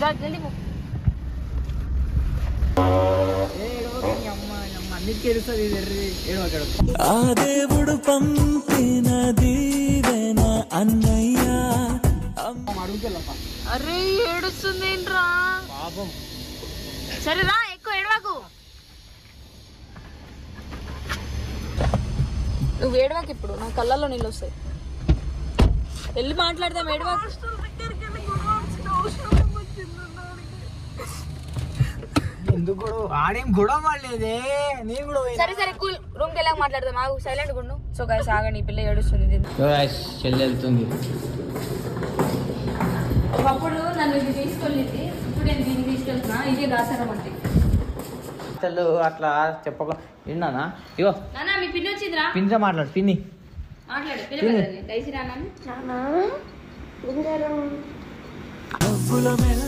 జా, జల్దీ ఆ దేవుడు పంపిన దీవెన అన్నయ్య. అరే ఏడుస్తుంది ఏంట్రా పాపం. సరే రా ఎక్కువ ఏడవాకు. నువ్వు ఏడవాకు ఇప్పుడు నా కళ్ళల్లో నీళ్ళు వస్తాయి. వెళ్ళి మాట్లాడదాం ఏడవాకు. ఎందుకు ఆడేం గొడవ పడలేదే. నేను కూడా సరే సరే కూల్. రూమ్కి మాట్లాడదాం. ఆగు సైలెంట్ గుండు. సో గాయస్ ఆగండి. పిల్ల ఏడుస్తుంది చెల్లి వెళ్తుంది. ఒకప్పుడు నన్ను ఇది తీసుకెళ్ళింది. ఇప్పుడు నేను దీన్ని తీసుకెళ్తున్నా. ఇది దాసరం అంటే. అసలు అట్లా చెప్పక విన్నానా? ఇగో. నానా మీ పిన్ని వచ్చిందిరా. పిన్నితో మాట్లాడు పిన్ని. మాట్లాడు. పిల్ల உலமெல்லாம்